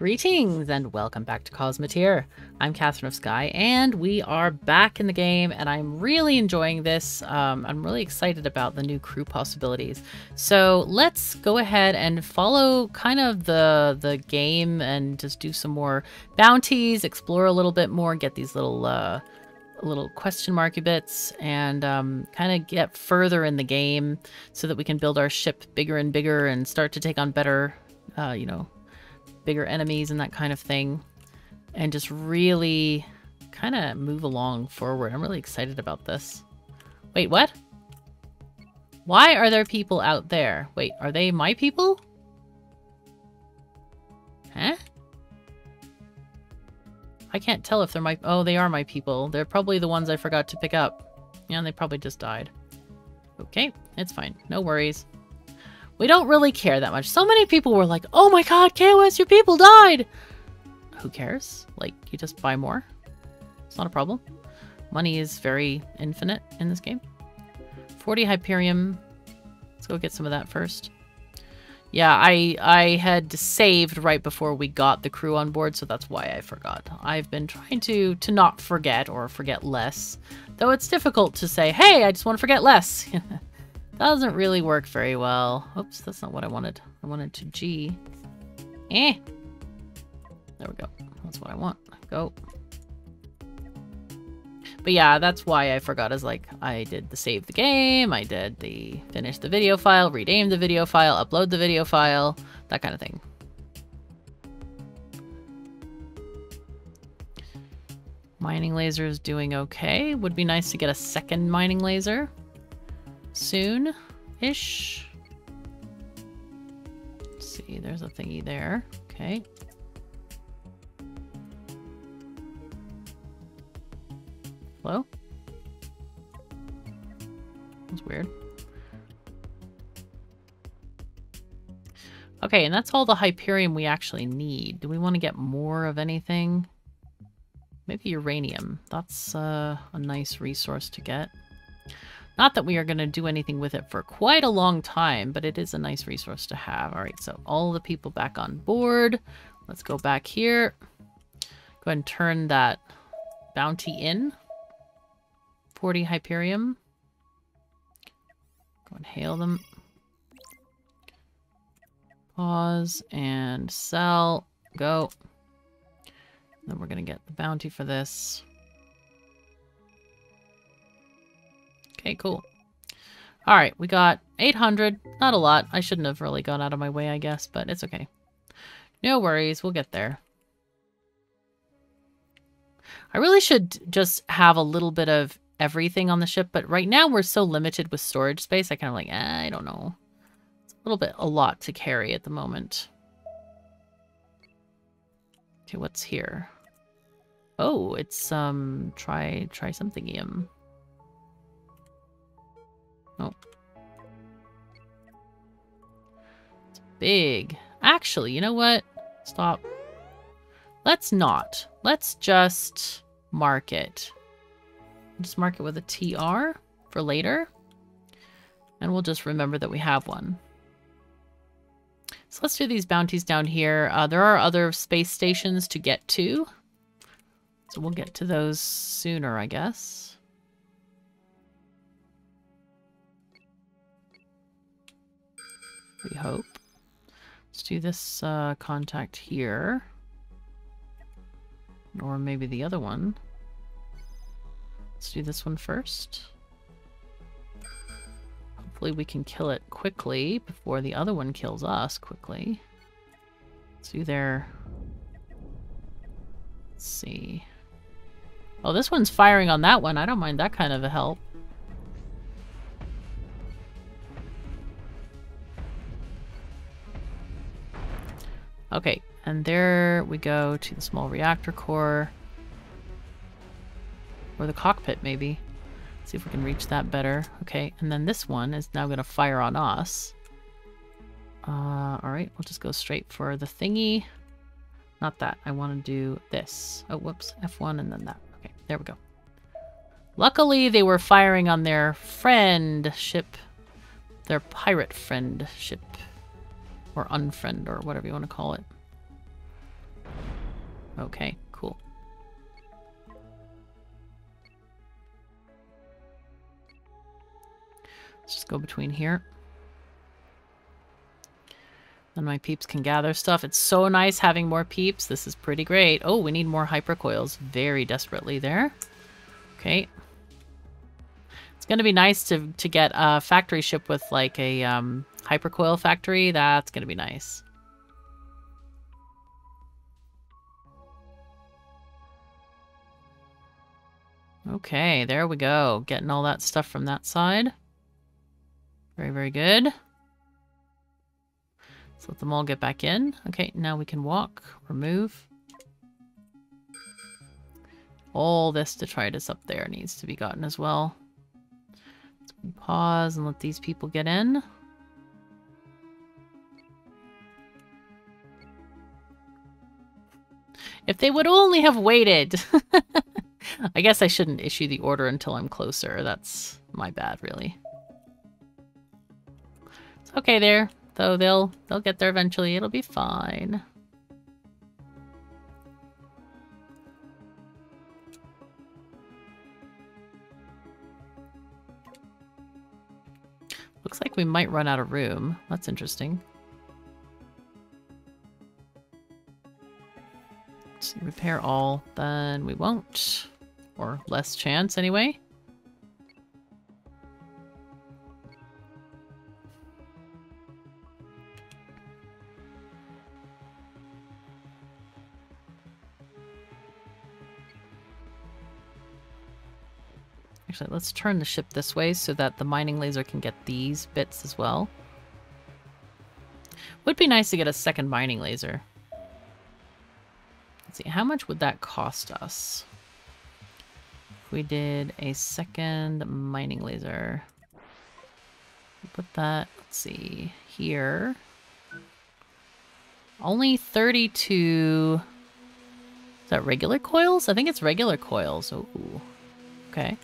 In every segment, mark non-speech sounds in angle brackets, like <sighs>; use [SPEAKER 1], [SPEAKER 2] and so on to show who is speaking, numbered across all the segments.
[SPEAKER 1] Greetings and welcome back to Cosmoteer. I'm Katherine of Sky and we are back in the game and I'm really enjoying this. Um, I'm really excited about the new crew possibilities. So let's go ahead and follow kind of the, the game and just do some more bounties, explore a little bit more, get these little uh, little question marky bits and um, kind of get further in the game so that we can build our ship bigger and bigger and start to take on better, uh, you know, bigger enemies and that kind of thing. And just really kind of move along forward. I'm really excited about this. Wait, what? Why are there people out there? Wait, are they my people? Huh? I can't tell if they're my... Oh, they are my people. They're probably the ones I forgot to pick up. Yeah, and they probably just died. Okay, it's fine. No worries. We don't really care that much. So many people were like, oh my god, KOS, your people died! Who cares? Like, you just buy more. It's not a problem. Money is very infinite in this game. 40 Hyperium. Let's go get some of that first. Yeah, I I had saved right before we got the crew on board, so that's why I forgot. I've been trying to to not forget or forget less. Though it's difficult to say, hey, I just want to forget less. <laughs> Doesn't really work very well. Oops, that's not what I wanted. I wanted to G. Eh. There we go. That's what I want. Go. But yeah, that's why I forgot is like I did the save the game, I did the finish the video file, rename the video file, upload the video file, that kind of thing. Mining laser is doing okay. Would be nice to get a second mining laser soon-ish. see, there's a thingy there. Okay. Hello? That's weird. Okay, and that's all the Hyperium we actually need. Do we want to get more of anything? Maybe uranium. That's uh, a nice resource to get. Not that we are going to do anything with it for quite a long time, but it is a nice resource to have. All right, so all the people back on board. Let's go back here. Go ahead and turn that bounty in. 40 Hyperium. Go and hail them. Pause and sell. Go. Then we're going to get the bounty for this. Okay, cool. All right, we got 800. Not a lot. I shouldn't have really gone out of my way, I guess, but it's okay. No worries. We'll get there. I really should just have a little bit of everything on the ship, but right now we're so limited with storage space, I kind of like, eh, I don't know. It's a little bit, a lot to carry at the moment. Okay, what's here? Oh, it's, um, try, try something, Ian. Oh. It's big. Actually, you know what? Stop. Let's not. Let's just mark it. Just mark it with a TR for later. And we'll just remember that we have one. So let's do these bounties down here. Uh, there are other space stations to get to. So we'll get to those sooner, I guess. We hope. Let's do this uh, contact here. Or maybe the other one. Let's do this one first. Hopefully we can kill it quickly before the other one kills us quickly. Let's do their... Let's see. Oh, this one's firing on that one. I don't mind that kind of a help. Okay, and there we go to the small reactor core. Or the cockpit, maybe. see if we can reach that better. Okay, and then this one is now going to fire on us. Uh, Alright, we'll just go straight for the thingy. Not that. I want to do this. Oh, whoops. F1 and then that. Okay, there we go. Luckily, they were firing on their friend ship. Their pirate friend ship or unfriend or whatever you want to call it. Okay, cool. Let's just go between here. Then my peeps can gather stuff. It's so nice having more peeps. This is pretty great. Oh, we need more hypercoils very desperately there. Okay. Going to be nice to, to get a factory ship with like a um, hypercoil factory. That's going to be nice. Okay, there we go. Getting all that stuff from that side. Very, very good. Let's let them all get back in. Okay, now we can walk or move. All this detritus up there needs to be gotten as well. Pause and let these people get in. If they would only have waited. <laughs> I guess I shouldn't issue the order until I'm closer. That's my bad, really. It's okay there, though they'll they'll get there eventually. It'll be fine. Looks like we might run out of room. That's interesting. Let's see, repair all, then we won't. Or less chance, anyway. Actually, let's turn the ship this way so that the mining laser can get these bits as well. Would be nice to get a second mining laser. Let's see, how much would that cost us? we did a second mining laser. Put that, let's see, here. Only 32... Is that regular coils? I think it's regular coils. Oh, okay.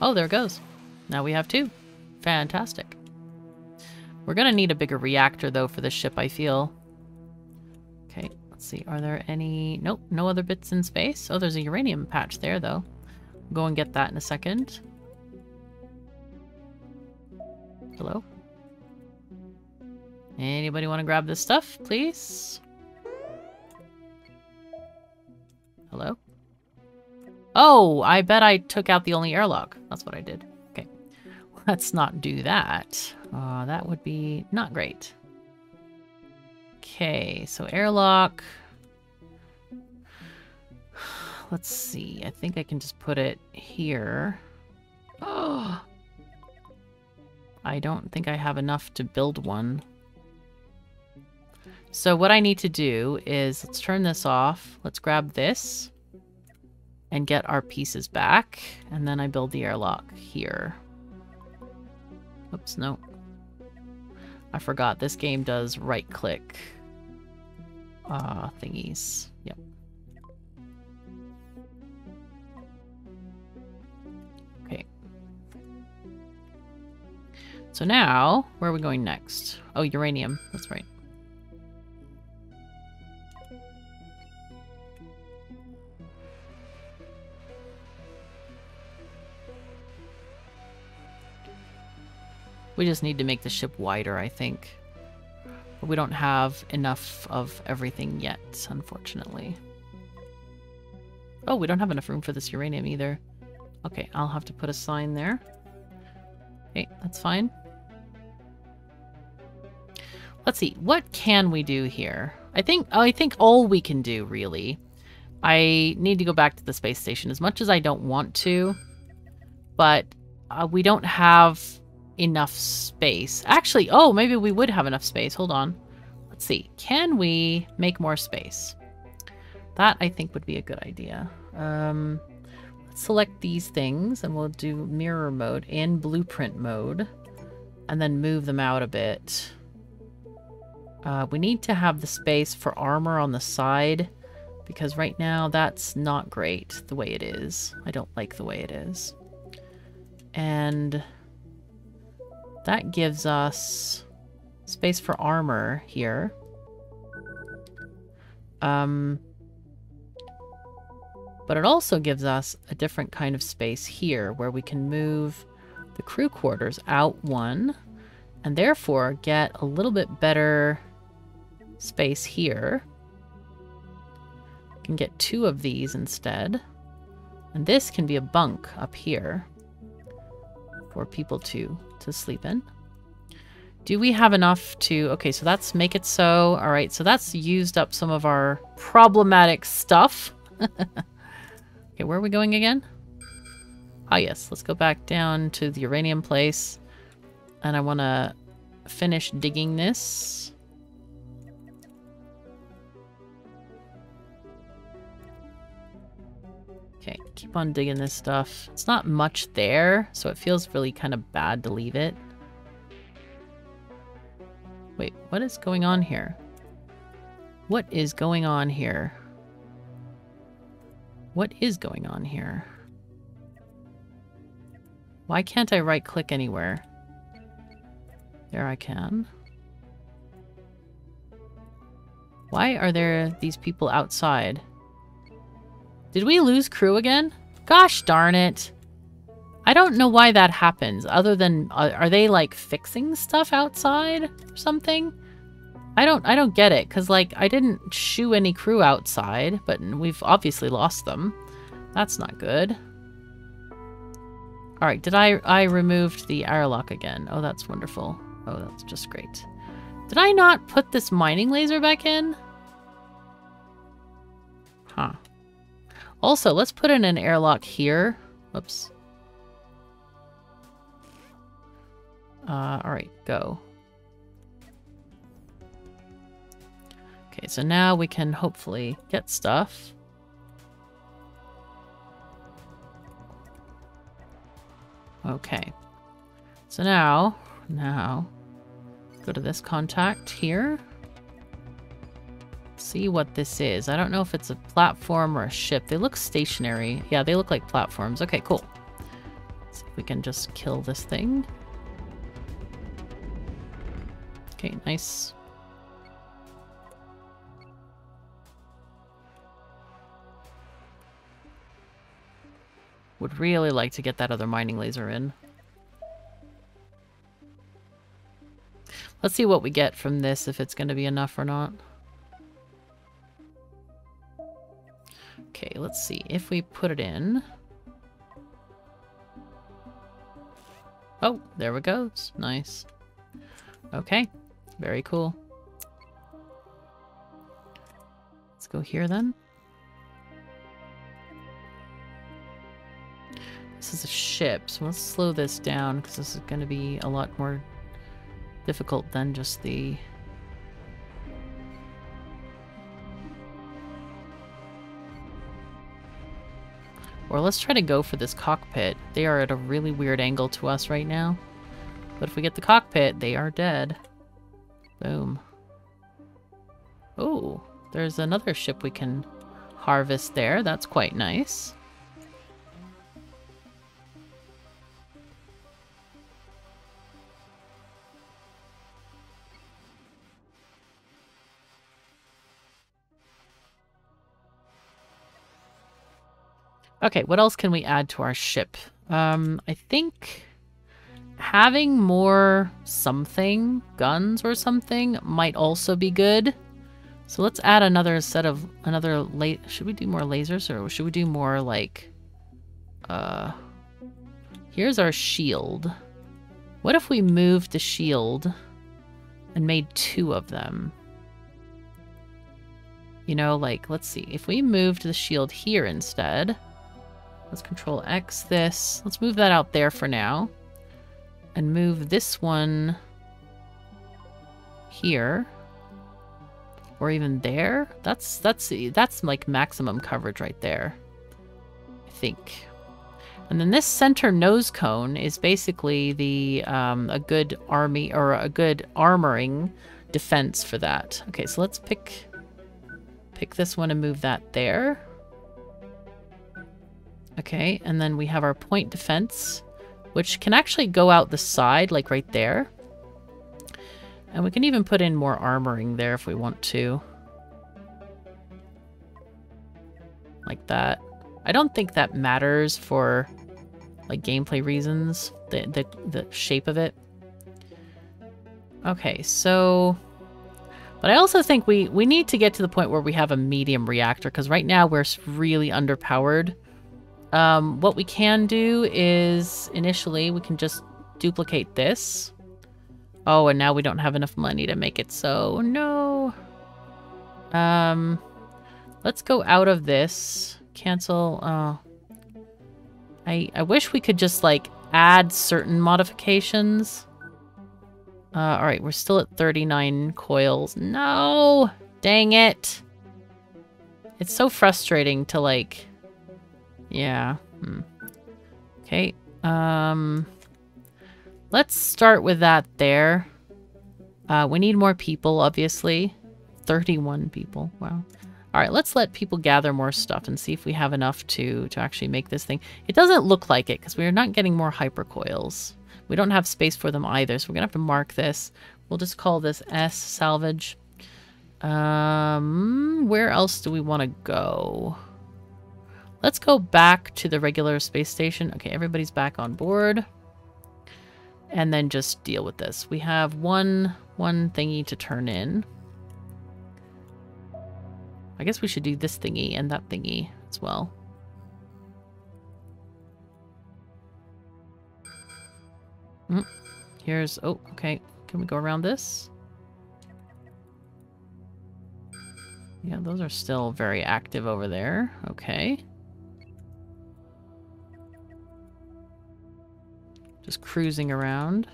[SPEAKER 1] Oh, there it goes. Now we have two. Fantastic. We're going to need a bigger reactor, though, for this ship, I feel. Okay, let's see. Are there any... Nope, no other bits in space. Oh, there's a uranium patch there, though. I'll Go and get that in a second. Hello? Anybody want to grab this stuff, please? Hello? Oh, I bet I took out the only airlock. That's what I did. Okay. Let's not do that. Uh, that would be not great. Okay, so airlock <sighs> let's see. I think I can just put it here. Oh! <gasps> I don't think I have enough to build one. So what I need to do is, let's turn this off. Let's grab this and get our pieces back. And then I build the airlock here. Oops, no. I forgot. This game does right-click uh, thingies. Yep. Okay. So now, where are we going next? Oh, uranium. That's right. We just need to make the ship wider, I think. But we don't have enough of everything yet, unfortunately. Oh, we don't have enough room for this uranium either. Okay, I'll have to put a sign there. Okay, that's fine. Let's see, what can we do here? I think I think all we can do, really. I need to go back to the space station as much as I don't want to, but uh, we don't have enough space. Actually, oh, maybe we would have enough space. Hold on. Let's see. Can we make more space? That, I think, would be a good idea. Um, let's select these things, and we'll do mirror mode in blueprint mode, and then move them out a bit. Uh, we need to have the space for armor on the side because right now that's not great the way it is. I don't like the way it is. And that gives us space for armor here. Um, But it also gives us a different kind of space here where we can move the crew quarters out one and therefore get a little bit better space here. We can get two of these instead. And this can be a bunk up here for people to, to sleep in. Do we have enough to... Okay, so that's make it so. All right, so that's used up some of our problematic stuff. <laughs> okay, where are we going again? Ah, yes. Let's go back down to the uranium place. And I want to finish digging this. Okay, keep on digging this stuff. It's not much there, so it feels really kind of bad to leave it. Wait, what is going on here? What is going on here? What is going on here? Why can't I right click anywhere? There I can. Why are there these people outside? Did we lose crew again? Gosh darn it. I don't know why that happens, other than, uh, are they, like, fixing stuff outside or something? I don't, I don't get it, because, like, I didn't shoo any crew outside, but we've obviously lost them. That's not good. Alright, did I, I removed the airlock again? Oh, that's wonderful. Oh, that's just great. Did I not put this mining laser back in? Huh. Also, let's put in an airlock here. Whoops. Uh, alright, go. Okay, so now we can hopefully get stuff. Okay. So now, now, go to this contact here see what this is. I don't know if it's a platform or a ship. They look stationary. Yeah, they look like platforms. Okay, cool. Let's see if we can just kill this thing. Okay, nice. Would really like to get that other mining laser in. Let's see what we get from this, if it's going to be enough or not. Okay, let's see. If we put it in... Oh, there it goes. Nice. Okay, very cool. Let's go here then. This is a ship, so let's slow this down because this is going to be a lot more difficult than just the Or let's try to go for this cockpit. They are at a really weird angle to us right now. But if we get the cockpit, they are dead. Boom. Oh, there's another ship we can harvest there. That's quite nice. Okay, what else can we add to our ship? Um, I think having more something, guns or something, might also be good. So let's add another set of, another, should we do more lasers or should we do more like, uh, here's our shield. What if we moved the shield and made two of them? You know, like, let's see. If we moved the shield here instead, Let's control X this. Let's move that out there for now. And move this one here. Or even there. That's that's that's like maximum coverage right there. I think. And then this center nose cone is basically the um, a good army or a good armoring defense for that. Okay, so let's pick pick this one and move that there. Okay, and then we have our point defense, which can actually go out the side, like right there. And we can even put in more armoring there if we want to. Like that. I don't think that matters for like gameplay reasons, the, the, the shape of it. Okay, so... But I also think we, we need to get to the point where we have a medium reactor, because right now we're really underpowered. Um, what we can do is, initially, we can just duplicate this. Oh, and now we don't have enough money to make it so. No. Um, let's go out of this. Cancel. Oh. I, I wish we could just, like, add certain modifications. Uh, alright, we're still at 39 coils. No! Dang it! It's so frustrating to, like... Yeah. Hmm. Okay. Um... Let's start with that there. Uh, we need more people, obviously. 31 people. Wow. All right, let's let people gather more stuff and see if we have enough to, to actually make this thing. It doesn't look like it because we are not getting more hypercoils. We don't have space for them either, so we're going to have to mark this. We'll just call this S salvage. Um, where else do we want to go? Let's go back to the regular space station. Okay, everybody's back on board and then just deal with this. We have one one thingy to turn in. I guess we should do this thingy and that thingy as well. Mm, here's, oh, okay. Can we go around this? Yeah, those are still very active over there. Okay. Cruising around.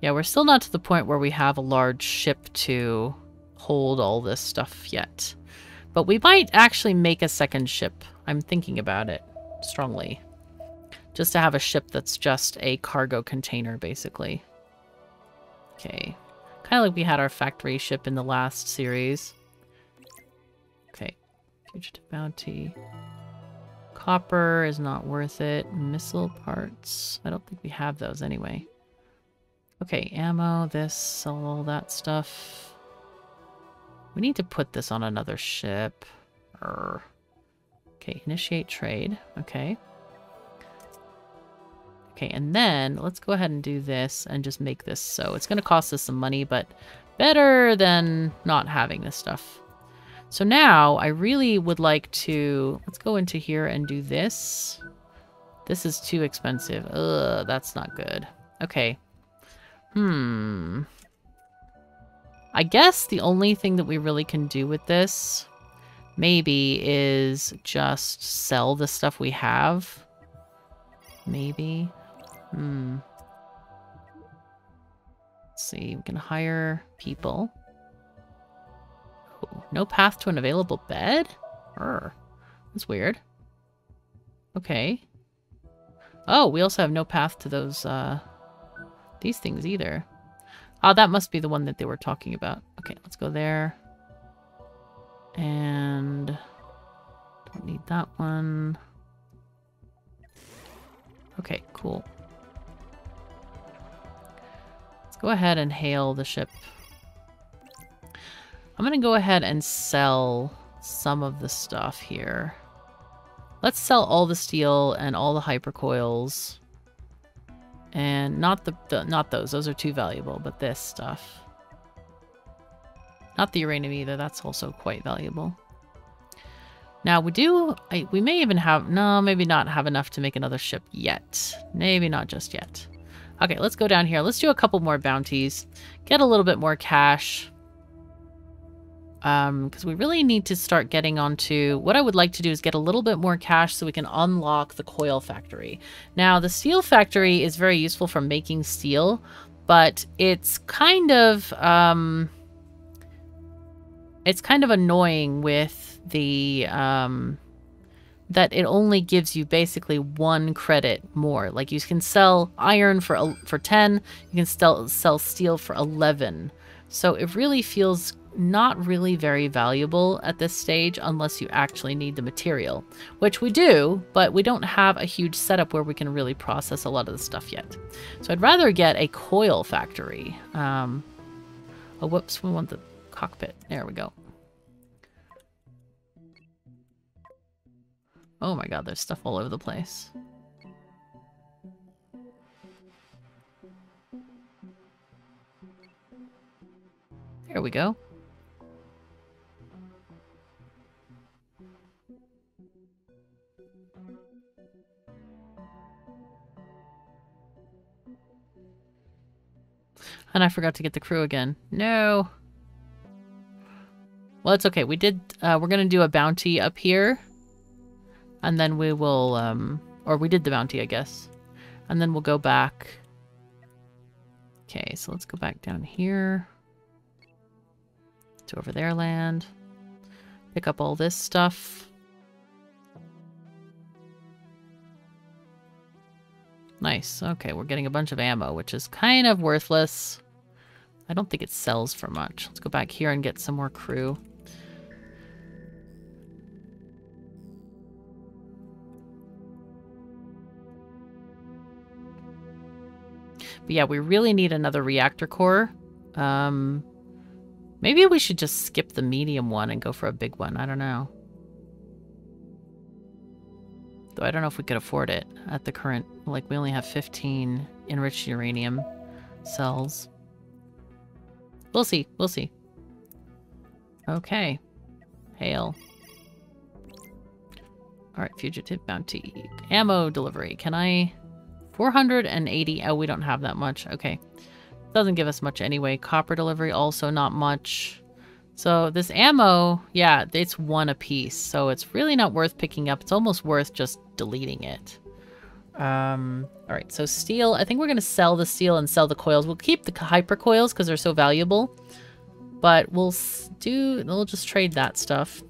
[SPEAKER 1] Yeah, we're still not to the point where we have a large ship to hold all this stuff yet. But we might actually make a second ship. I'm thinking about it strongly. Just to have a ship that's just a cargo container, basically. Okay. Kind of like we had our factory ship in the last series. Okay. Fugitive bounty. Copper is not worth it. Missile parts. I don't think we have those anyway. Okay, ammo, this, all that stuff. We need to put this on another ship. Urgh. Okay, initiate trade. Okay. Okay, and then let's go ahead and do this and just make this so. It's going to cost us some money, but better than not having this stuff. So now I really would like to, let's go into here and do this. This is too expensive. Ugh, that's not good. Okay. Hmm. I guess the only thing that we really can do with this maybe is just sell the stuff we have. Maybe. Hmm. Let's see, we can hire people. No path to an available bed? Urgh. That's weird. Okay. Oh, we also have no path to those, uh, these things either. Oh, that must be the one that they were talking about. Okay, let's go there. And don't need that one. Okay, cool. Let's go ahead and hail the ship. I'm going to go ahead and sell some of the stuff here. Let's sell all the steel and all the hypercoils. And not the, the not those. Those are too valuable, but this stuff. Not the uranium either. That's also quite valuable. Now, we do... I, we may even have... No, maybe not have enough to make another ship yet. Maybe not just yet. Okay, let's go down here. Let's do a couple more bounties. Get a little bit more cash um because we really need to start getting onto what I would like to do is get a little bit more cash so we can unlock the coil factory. Now the steel factory is very useful for making steel, but it's kind of um it's kind of annoying with the um that it only gives you basically one credit more. Like you can sell iron for for 10, you can sell sell steel for 11. So it really feels not really very valuable at this stage unless you actually need the material, which we do, but we don't have a huge setup where we can really process a lot of the stuff yet. So I'd rather get a coil factory. Um, oh, whoops, we want the cockpit. There we go. Oh my god, there's stuff all over the place. There we go. And I forgot to get the crew again. No. Well, it's okay. We did, uh, we're going to do a bounty up here. And then we will, um, or we did the bounty, I guess. And then we'll go back. Okay, so let's go back down here. To over there land. Pick up all this stuff. Nice. Okay, we're getting a bunch of ammo, which is kind of worthless. I don't think it sells for much. Let's go back here and get some more crew. But yeah, we really need another reactor core. Um, maybe we should just skip the medium one and go for a big one. I don't know. Though I don't know if we could afford it at the current... Like, we only have 15 enriched uranium cells. We'll see. We'll see. Okay. Hail. Alright, fugitive bounty. Ammo delivery. Can I... 480. Oh, we don't have that much. Okay. Doesn't give us much anyway. Copper delivery, also not much. So this ammo, yeah, it's one a piece. So it's really not worth picking up. It's almost worth just deleting it. Um, all right, so steel. I think we're going to sell the steel and sell the coils. We'll keep the hyper coils because they're so valuable. But we'll do, we'll just trade that stuff.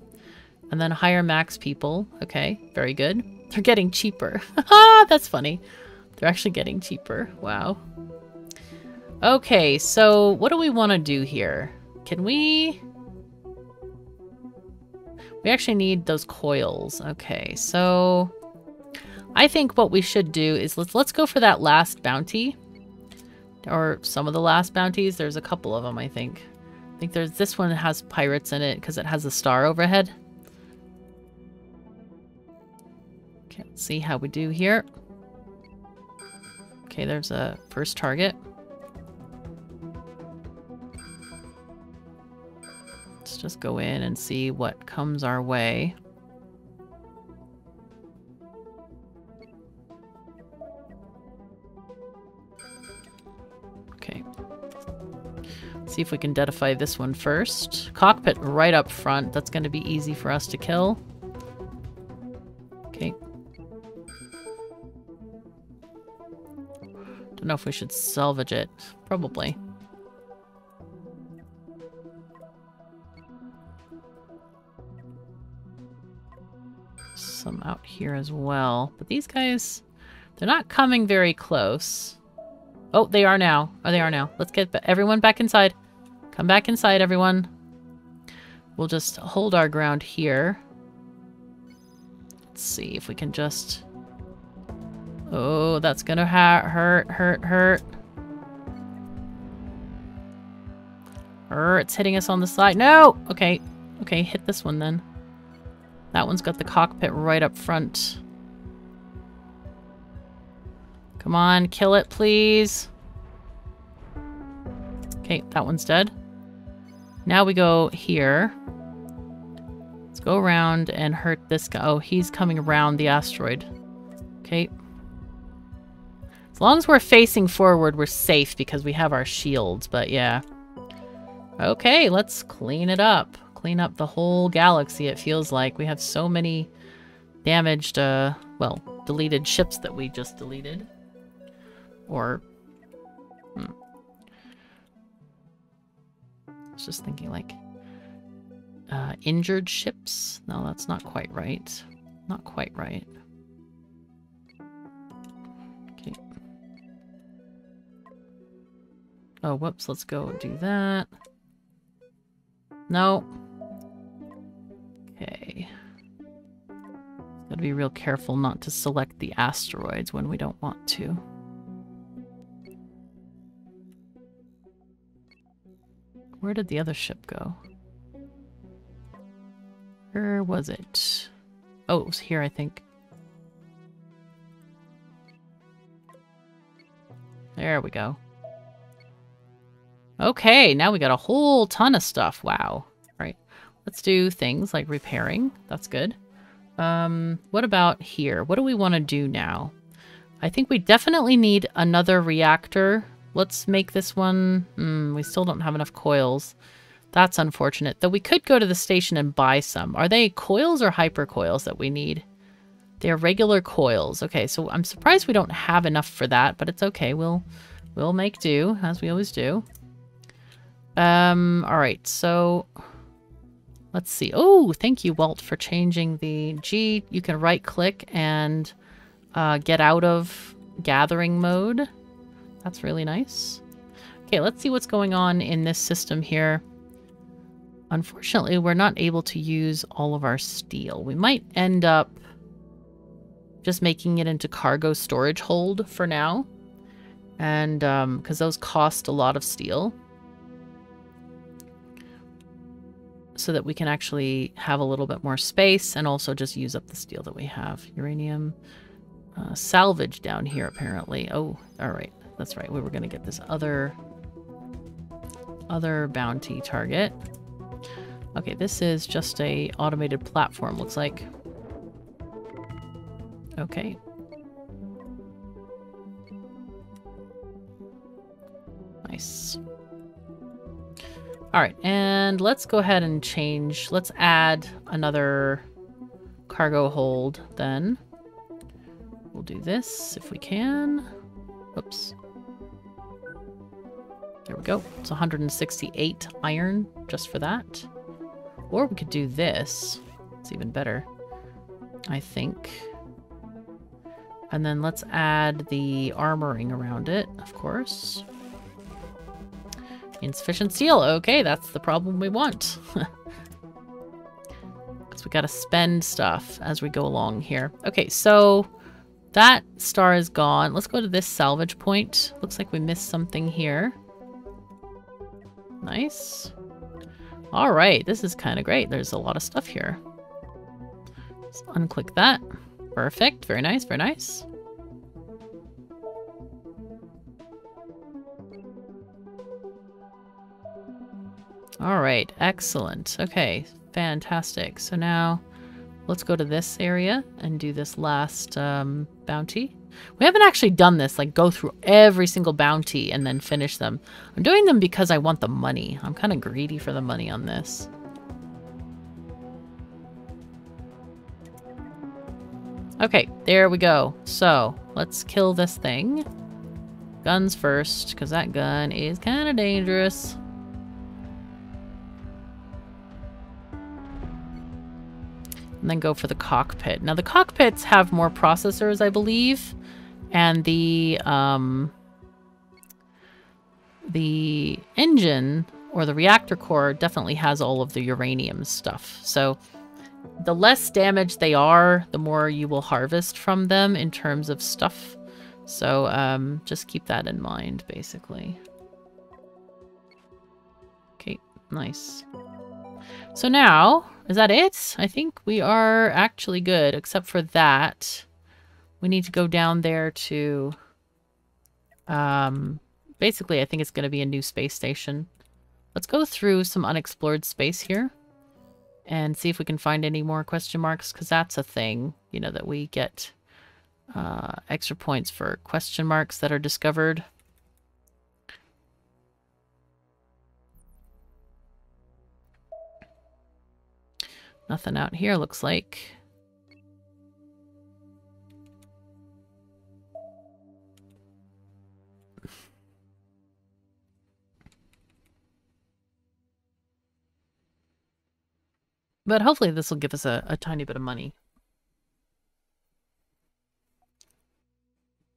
[SPEAKER 1] And then hire max people. Okay, very good. They're getting cheaper. <laughs> Ah, That's funny. They're actually getting cheaper. Wow. Okay, so what do we want to do here? Can we... We actually need those coils. Okay, so... I think what we should do is let's let's go for that last bounty. Or some of the last bounties. There's a couple of them, I think. I think there's this one has pirates in it because it has a star overhead. Okay, let's see how we do here. Okay, there's a first target. Let's just go in and see what comes our way. Okay. See if we can identify this one first. Cockpit right up front. That's going to be easy for us to kill. Okay. Don't know if we should salvage it. Probably. Some out here as well. But these guys, they're not coming very close. Oh, they are now. Oh, they are now. Let's get everyone back inside. Come back inside, everyone. We'll just hold our ground here. Let's see if we can just... Oh, that's gonna hurt, hurt, hurt. Er, it's hitting us on the side. No! Okay. Okay, hit this one then. That one's got the cockpit right up front. Come on, kill it, please. Okay, that one's dead. Now we go here. Let's go around and hurt this guy. Oh, he's coming around the asteroid. Okay. As long as we're facing forward, we're safe because we have our shields, but yeah. Okay, let's clean it up. Clean up the whole galaxy, it feels like. We have so many damaged, uh, well, deleted ships that we just deleted. Or... Hmm. I was just thinking, like... Uh, injured ships? No, that's not quite right. Not quite right. Okay. Oh, whoops, let's go do that. No. Okay. Gotta be real careful not to select the asteroids when we don't want to. Where did the other ship go? Where was it? Oh, it was here, I think. There we go. Okay, now we got a whole ton of stuff. Wow. Let's do things like repairing. That's good. Um, what about here? What do we want to do now? I think we definitely need another reactor. Let's make this one... Mm, we still don't have enough coils. That's unfortunate. Though we could go to the station and buy some. Are they coils or hyper coils that we need? They're regular coils. Okay, so I'm surprised we don't have enough for that, but it's okay. We'll we'll make do, as we always do. Um, all right, so let's see. Oh, thank you, Walt, for changing the G. You can right click and uh, get out of gathering mode. That's really nice. Okay, let's see what's going on in this system here. Unfortunately, we're not able to use all of our steel. We might end up just making it into cargo storage hold for now. And because um, those cost a lot of steel. So that we can actually have a little bit more space and also just use up the steel that we have. Uranium uh, salvage down here apparently. Oh, all right. That's right. We were going to get this other other bounty target. Okay, this is just a automated platform, looks like. Okay. Nice. All right, and let's go ahead and change. Let's add another cargo hold then. We'll do this if we can. Oops. There we go. It's 168 iron just for that. Or we could do this. It's even better, I think. And then let's add the armoring around it, of course. Insufficient steel. Okay, that's the problem we want. <laughs> Because we got to spend stuff as we go along here. Okay, so that star is gone. Let's go to this salvage point. Looks like we missed something here. Nice. All right, this is kind of great. There's a lot of stuff here. Let's unclick that. Perfect. Very nice. Very nice. All right. Excellent. Okay. Fantastic. So now let's go to this area and do this last um, bounty. We haven't actually done this, like go through every single bounty and then finish them. I'm doing them because I want the money. I'm kind of greedy for the money on this. Okay, there we go. So, let's kill this thing. Guns first, because that gun is kind of dangerous. And then go for the cockpit. Now, the cockpits have more processors, I believe. And the, um, the engine or the reactor core definitely has all of the uranium stuff. So the less damage they are, the more you will harvest from them in terms of stuff. So um, just keep that in mind, basically. Okay, nice. So now, is that it? I think we are actually good, except for that. We need to go down there to... Um, basically, I think it's going to be a new space station. Let's go through some unexplored space here and see if we can find any more question marks because that's a thing, you know, that we get uh, extra points for question marks that are discovered. Nothing out here looks like. But hopefully this will give us a, a tiny bit of money.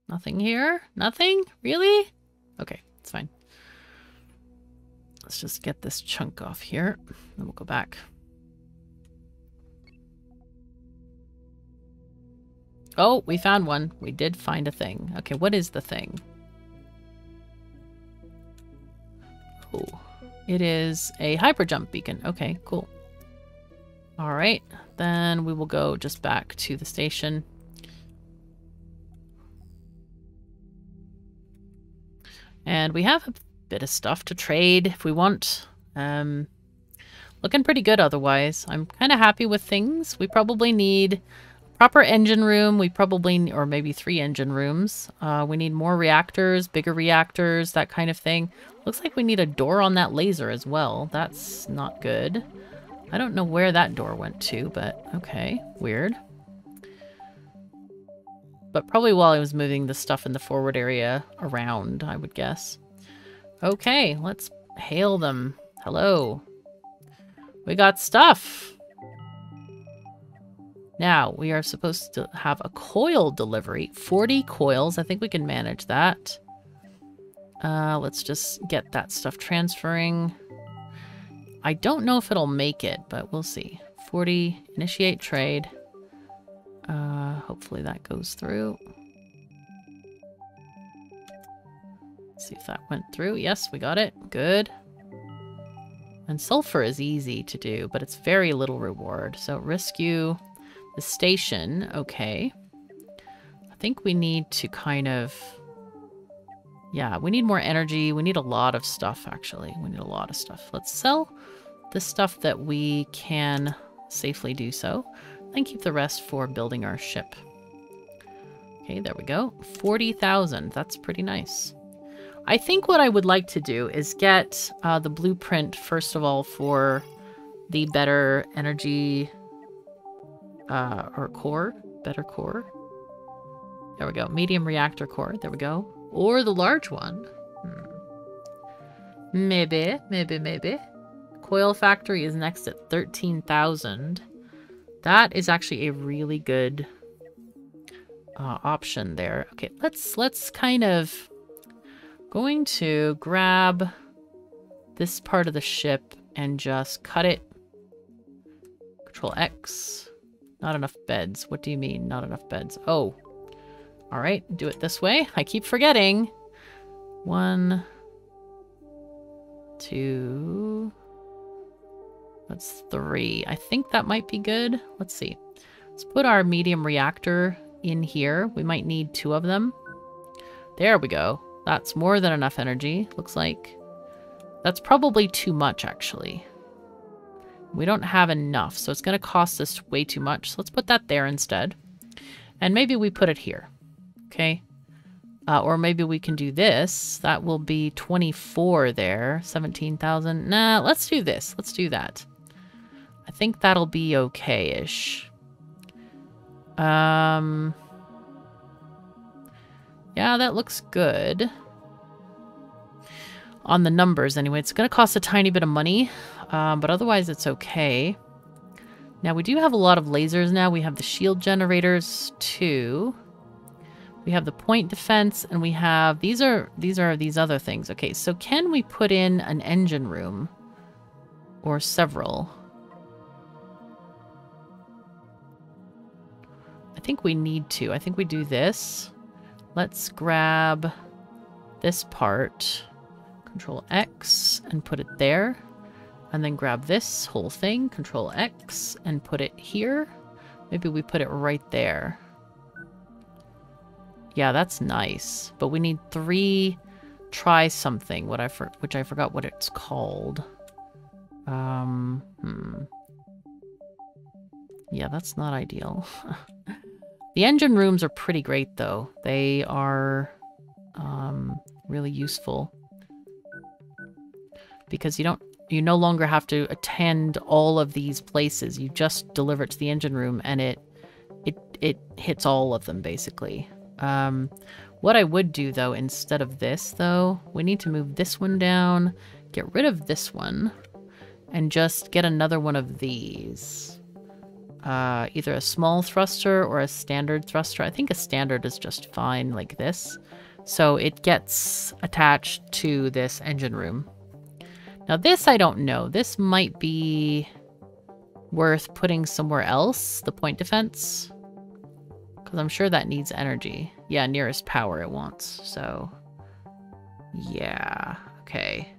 [SPEAKER 1] Nothing here? Nothing? Really? Okay, it's fine. Let's just get this chunk off here. Then we'll go back. Oh, we found one. We did find a thing. Okay, what is the thing? Oh, it is a hyperjump beacon. Okay, cool. All right, then we will go just back to the station. And we have a bit of stuff to trade if we want. Um, looking pretty good otherwise. I'm kind of happy with things. We probably need proper engine room. We probably, or maybe three engine rooms. Uh, we need more reactors, bigger reactors, that kind of thing. Looks like we need a door on that laser as well. That's not good. I don't know where that door went to, but okay, weird. But probably while I was moving the stuff in the forward area around, I would guess. Okay, let's hail them. Hello. We got stuff. Now, we are supposed to have a coil delivery. 40 coils. I think we can manage that. Uh, let's just get that stuff transferring. I don't know if it'll make it, but we'll see. 40, initiate trade. Uh, hopefully that goes through. Let's see if that went through. Yes, we got it. Good. And sulfur is easy to do, but it's very little reward. So rescue the station. Okay. I think we need to kind of... Yeah, we need more energy. We need a lot of stuff, actually. We need a lot of stuff. Let's sell the stuff that we can safely do so and keep the rest for building our ship. Okay, there we go. 40,000. That's pretty nice. I think what I would like to do is get uh, the blueprint, first of all, for the better energy uh, or core. Better core. There we go. Medium reactor core. There we go. Or the large one. Hmm. Maybe, maybe, maybe. Coil factory is next at 13,000. That is actually a really good uh, option there. Okay, let's let's kind of going to grab this part of the ship and just cut it. Control X. Not enough beds. What do you mean, not enough beds? Oh. All right, do it this way. I keep forgetting. One, two, that's three. I think that might be good. Let's see. Let's put our medium reactor in here. We might need two of them. There we go. That's more than enough energy, looks like. That's probably too much, actually. We don't have enough, so it's going to cost us way too much. So let's put that there instead. And maybe we put it here. Okay. Uh, or maybe we can do this. That will be 24 there. 17,000. Nah, let's do this. Let's do that. I think that'll be okay-ish. Um... Yeah, that looks good. On the numbers, anyway. It's going to cost a tiny bit of money, um, but otherwise it's okay. Now, we do have a lot of lasers now. We have the shield generators, too. We have the point defense, and we have... These are these are these other things. Okay, so can we put in an engine room? Or several? I think we need to. I think we do this. Let's grab this part, Control X, and put it there. And then grab this whole thing, Control X, and put it here. Maybe we put it right there. Yeah, that's nice. But we need three try something, what I for which I forgot what it's called. Um, hmm. Yeah, that's not ideal. <laughs> The engine rooms are pretty great, though. They are um, really useful because you don't you no longer have to attend all of these places. You just deliver it to the engine room, and it it it hits all of them basically. Um, what I would do though, instead of this though, we need to move this one down, get rid of this one, and just get another one of these uh, either a small thruster or a standard thruster. I think a standard is just fine like this. So it gets attached to this engine room. Now this I don't know. This might be worth putting somewhere else, the point defense. Because I'm sure that needs energy. Yeah, nearest power it wants. So, yeah. Okay.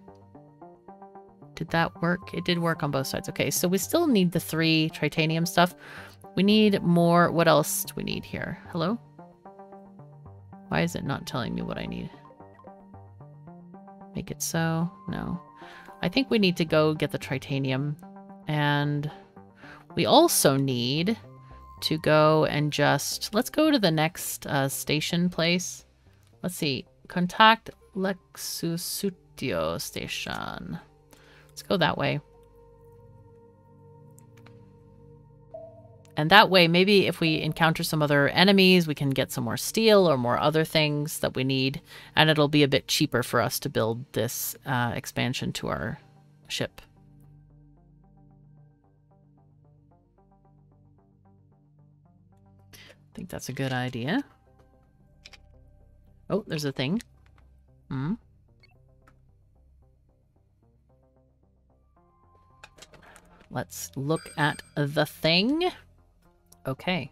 [SPEAKER 1] Did that work? It did work on both sides. Okay, so we still need the three tritanium stuff. We need more. What else do we need here? Hello? Why is it not telling me what I need? Make it so? No. I think we need to go get the tritanium. And we also need to go and just... Let's go to the next uh, station place. Let's see. Contact Lexusutio station. Let's go that way. And that way, maybe if we encounter some other enemies, we can get some more steel or more other things that we need. And it'll be a bit cheaper for us to build this uh, expansion to our ship. I think that's a good idea. Oh, there's a thing. Hmm. Let's look at the thing. Okay.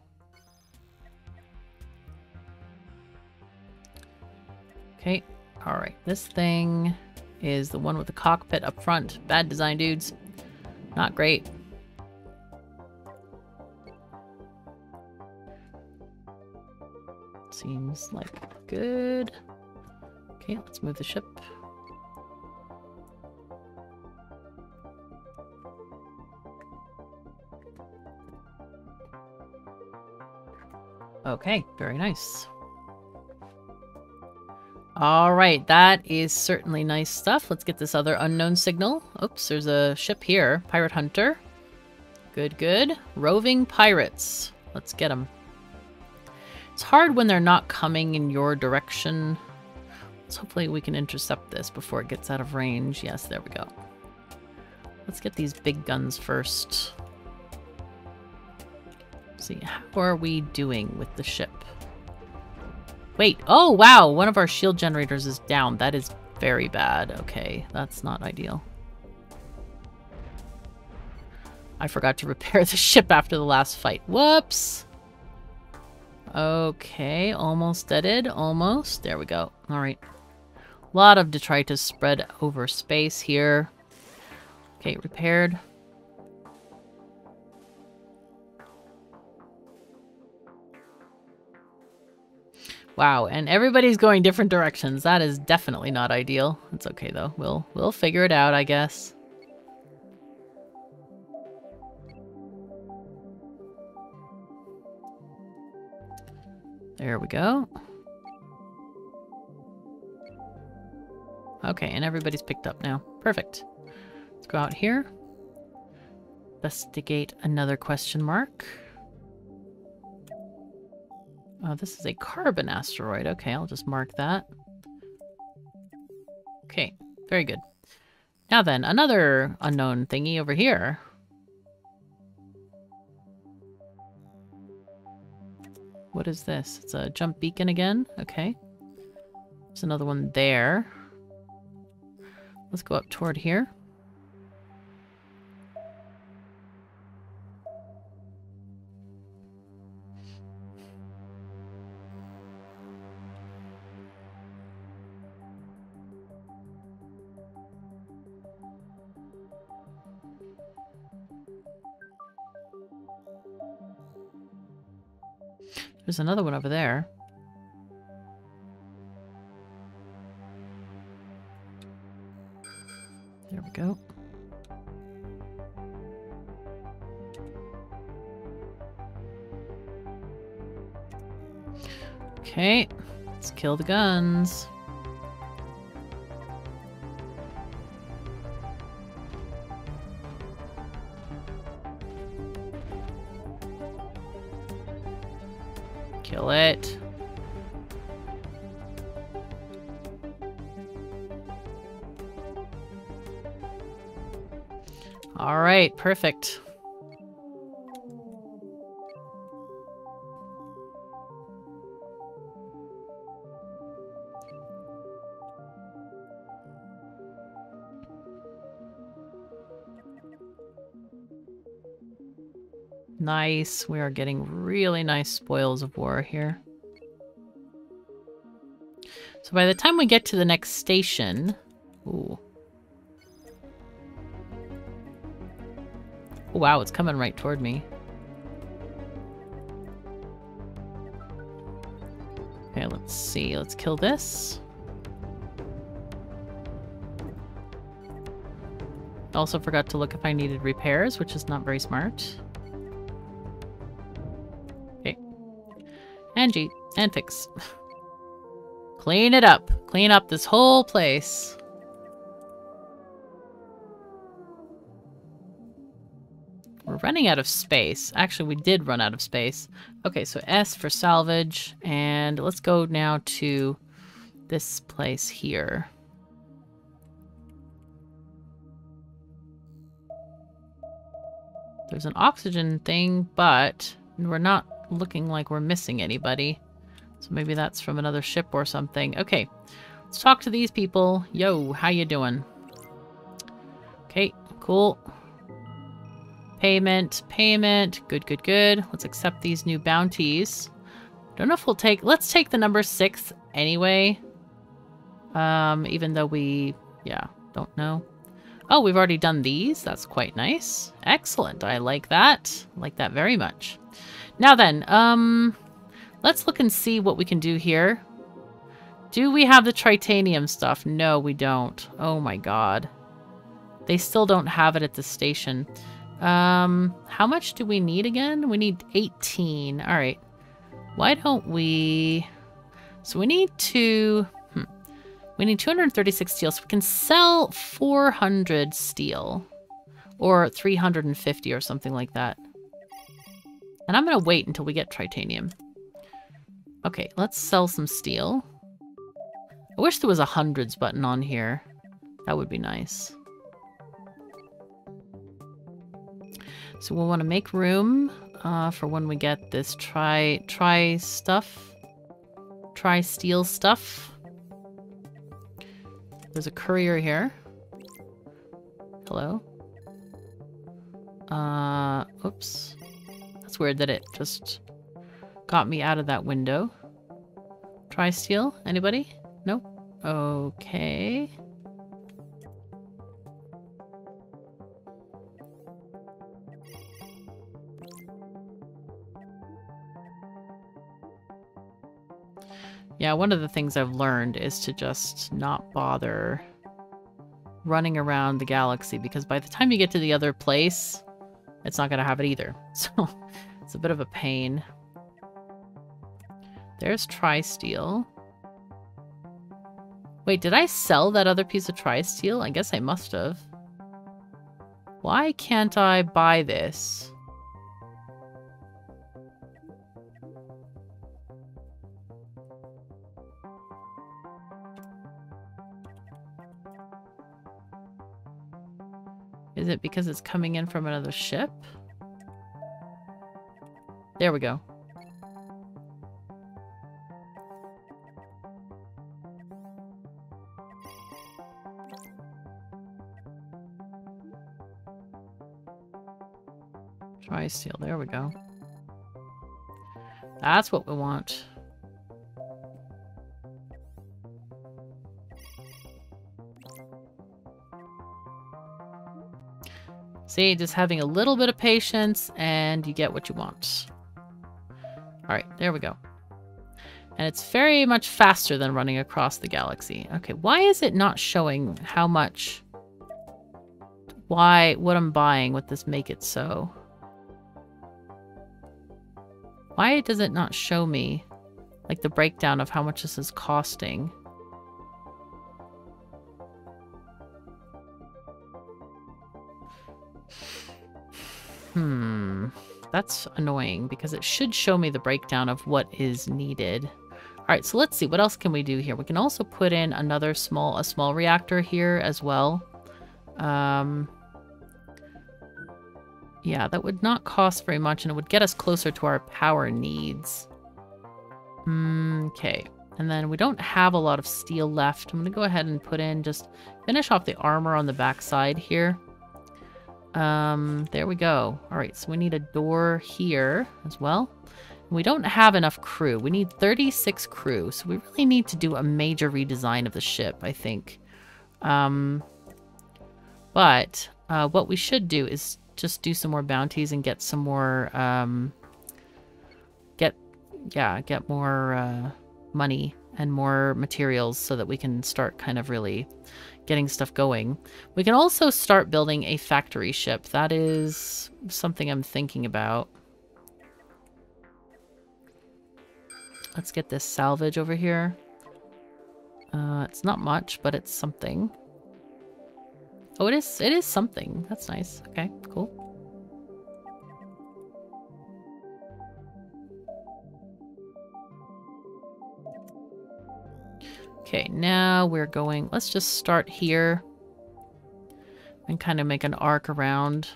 [SPEAKER 1] Okay, alright. This thing is the one with the cockpit up front. Bad design, dudes. Not great. Seems like good. Okay, let's move the ship. Okay, very nice. All right, that is certainly nice stuff. Let's get this other unknown signal. Oops, there's a ship here. Pirate Hunter. Good, good. Roving pirates. Let's get them. It's hard when they're not coming in your direction. Let's hopefully we can intercept this before it gets out of range. Yes, there we go. Let's get these big guns first see, how are we doing with the ship? Wait, oh wow, one of our shield generators is down. That is very bad. Okay, that's not ideal. I forgot to <laughs> repair the ship after the last fight. Whoops! Okay, almost deaded. Almost. There we go. Alright. A lot of detritus spread over space here. Okay, repaired. Wow, and everybody's going different directions. That is definitely not ideal. It's okay though. We'll we'll figure it out, I guess. There we go. Okay, and everybody's picked up now. Perfect. Let's go out here. Investigate another question mark. Oh, this is a carbon asteroid. Okay, I'll just mark that. Okay, very good. Now then, another unknown thingy over here. What is this? It's a jump beacon again? Okay. There's another one there. Let's go up toward here. There's another one over there. There we go. Okay, let's kill the guns. Kill it. All right, perfect. Nice. We are getting really nice spoils of war here. So by the time we get to the next station... Ooh. Oh, wow, it's coming right toward me. Okay, let's see. Let's kill this. Also forgot to look if I needed repairs, which is not very smart. Angie, and fix. Clean it up. Clean up this whole place. We're running out of space. Actually, we did run out of space. Okay, so S for salvage. And let's go now to this place here. There's an oxygen thing, but we're not looking like we're missing anybody. So maybe that's from another ship or something. Okay, let's talk to these people. Yo, how you doing? Okay, cool. Payment, payment. Good, good, good. Let's accept these new bounties. Don't know if we'll take... Let's take the number six anyway. Um, even though we... Yeah, don't know. Oh, we've already done these. That's quite nice. Excellent. I like that. Like that very much. Now then, um, let's look and see what we can do here. Do we have the tritanium stuff? No, we don't. Oh my god. They still don't have it at the station. Um, how much do we need again? We need 18. All right. Why don't we... So we need to... Hmm. We need 236 steel, so we can sell 400 steel. Or 350 or something like that. And I'm going to wait until we get tritanium. Okay, let's sell some steel. I wish there was a hundreds button on here. That would be nice. So we'll want to make room uh, for when we get this try try stuff. Tri-steel stuff. There's a courier here. Hello. Uh, oops. That's weird that it just got me out of that window. Tri-steel? Anybody? Nope. Okay. Yeah, one of the things I've learned is to just not bother running around the galaxy because by the time you get to the other place, it's not going to have it either. <laughs> So it's a bit of a pain. There's Tri-Steel. Wait, did I sell that other piece of Tri-Steel? I guess I must have. Why can't I buy this? Is it because it's coming in from another ship? There we go. Tri-steel, there we go. That's what we want. See, just having a little bit of patience and you get what you want. All right, there we go. And it's very much faster than running across the galaxy. Okay, why is it not showing how much... Why, what I'm buying with this make it so? Why does it not show me, like, the breakdown of how much this is costing? That's annoying because it should show me the breakdown of what is needed. All right, so let's see. What else can we do here? We can also put in another small, a small reactor here as well. Um, yeah, that would not cost very much and it would get us closer to our power needs. Okay. And then we don't have a lot of steel left. I'm to go ahead and put in just finish off the armor on the back side here. Um, there we go. All right, so we need a door here as well. We don't have enough crew. We need 36 crew, so we really need to do a major redesign of the ship, I think. Um, but uh, what we should do is just do some more bounties and get some more, um, get, yeah, get more uh, money and more materials so that we can start kind of really getting stuff going. We can also start building a factory ship. That is something I'm thinking about. Let's get this salvage over here. Uh, it's not much, but it's something. Oh, it is, it is something. That's nice. Okay, cool. Okay, now we're going... Let's just start here. And kind of make an arc around.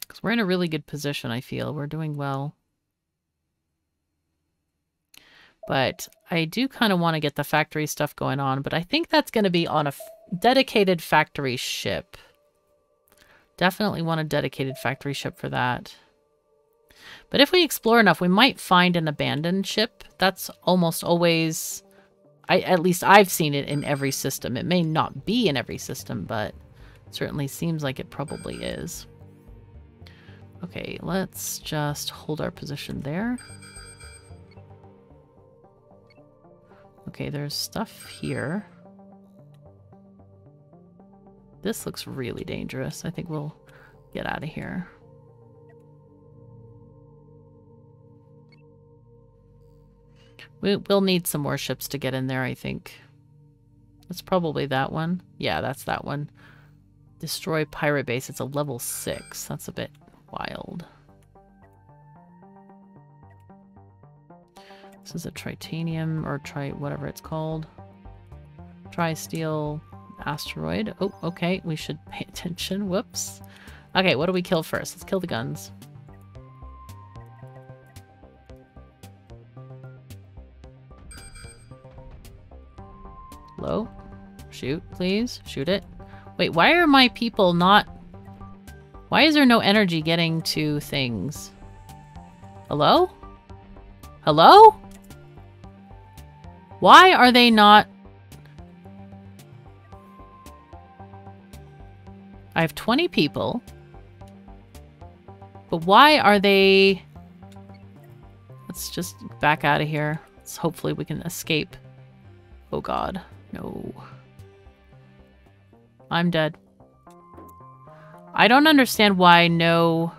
[SPEAKER 1] Because we're in a really good position, I feel. We're doing well. But I do kind of want to get the factory stuff going on. But I think that's going to be on a dedicated factory ship. Definitely want a dedicated factory ship for that. But if we explore enough, we might find an abandoned ship. That's almost always... I, at least I've seen it in every system. It may not be in every system, but certainly seems like it probably is. Okay, let's just hold our position there. Okay, there's stuff here. This looks really dangerous. I think we'll get out of here. We, will need some more ships to get in there, I think. That's probably that one. Yeah, that's that one. Destroy pirate base. It's a level 6. That's a bit wild. This is a tritanium or tri whatever it's called. Tri-steel asteroid. Oh, okay. We should pay <laughs> attention. Whoops. Okay, what do we kill first? Let's kill the guns. Low. Shoot, please. Shoot it. Wait, why are my people not... Why is there no energy getting to things? Hello? Hello? Why are they not... I have 20 people. But why are they... Let's just back out of here. Hopefully we can escape. Oh god. No. I'm dead. I don't understand why no...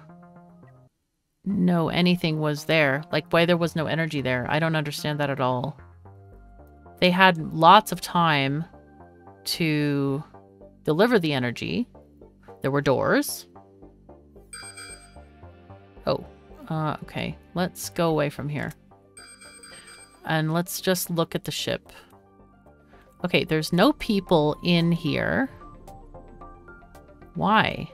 [SPEAKER 1] No anything was there. Like, why there was no energy there. I don't understand that at all. They had lots of time to deliver the energy. There were doors. Oh, uh, okay. Let's go away from here. And let's just look at the ship. Okay, there's no people in here. Why?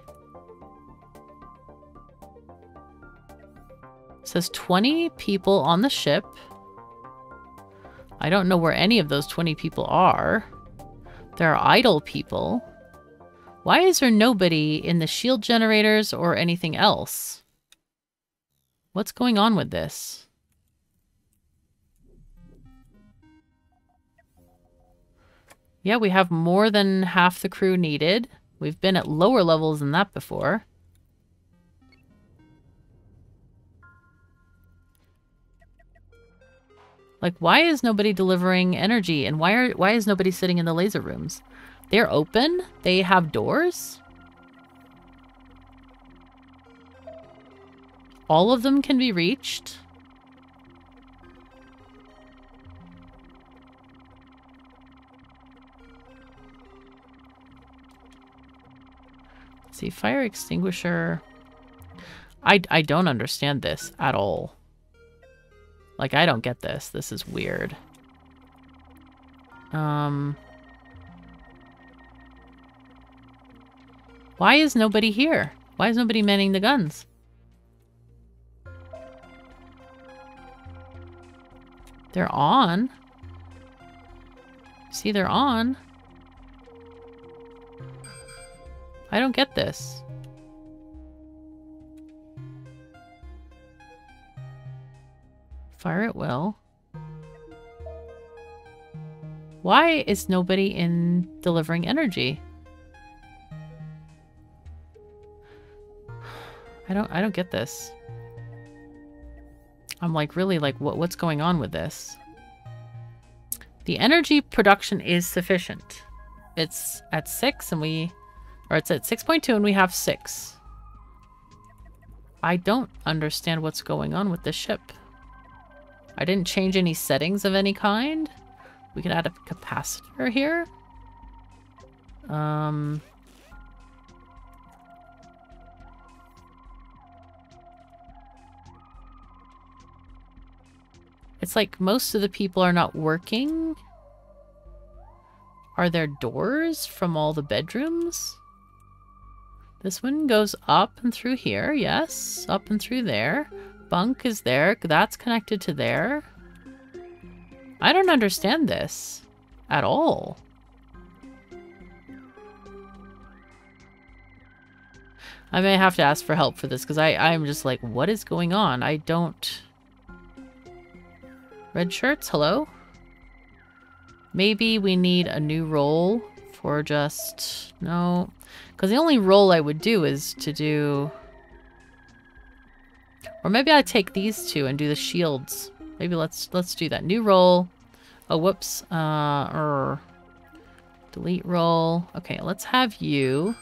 [SPEAKER 1] It says 20 people on the ship. I don't know where any of those 20 people are. There are idle people. Why is there nobody in the shield generators or anything else? What's going on with this? Yeah, we have more than half the crew needed. We've been at lower levels than that before. Like, why is nobody delivering energy? And why are why is nobody sitting in the laser rooms? They're open? They have doors? All of them can be reached? See, fire extinguisher. I, I don't understand this at all. Like, I don't get this. This is weird. Um... Why is nobody here? Why is nobody manning the guns? They're on. See, they're on. I don't get this. Fire at will. Why is nobody in delivering energy? I don't I don't get this. I'm like really like what what's going on with this? The energy production is sufficient. It's at 6 and we or it's at 6.2 and we have 6. I don't understand what's going on with this ship. I didn't change any settings of any kind. We could add a capacitor here. Um, it's like most of the people are not working. Are there doors from all the bedrooms? This one goes up and through here, yes. Up and through there. Bunk is there. That's connected to there. I don't understand this at all. I may have to ask for help for this because I I'm just like, what is going on? I don't... Red shirts, hello? Maybe we need a new role for just... No. Because the only role I would do is to do... Or maybe I take these two and do the shields. Maybe let's let's do that. New role. Oh, whoops. Uh, er, delete role. Okay, let's have you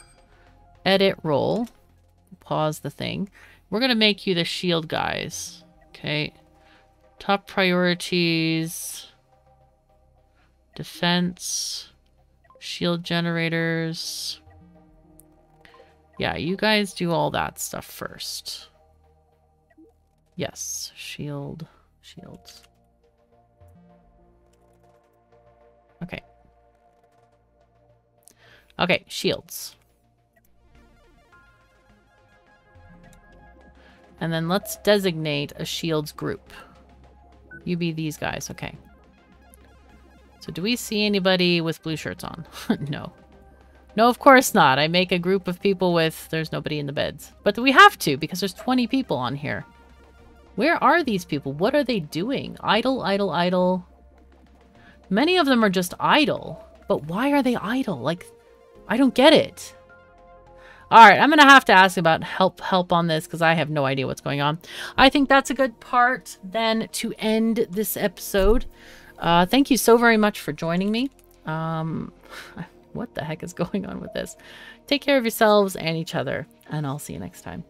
[SPEAKER 1] edit role pause the thing. We're going to make you the shield guys. Okay. Top priorities. Defense. Shield generators. Yeah, you guys do all that stuff first. Yes, shield, shields. Okay. Okay, shields. And then let's designate a shields group. You be these guys, okay. So do we see anybody with blue shirts on? <laughs> no. No, of course not. I make a group of people with... There's nobody in the beds. But we have to, because there's 20 people on here. Where are these people? What are they doing? Idle, idle, idle. Many of them are just idle. But why are they idle? Like, I don't get it. All right, I'm going to have to ask about help help on this because I have no idea what's going on. I think that's a good part then to end this episode. Uh, thank you so very much for joining me. Um, what the heck is <laughs> going on with this? Take care of yourselves and each other, and I'll see you next time.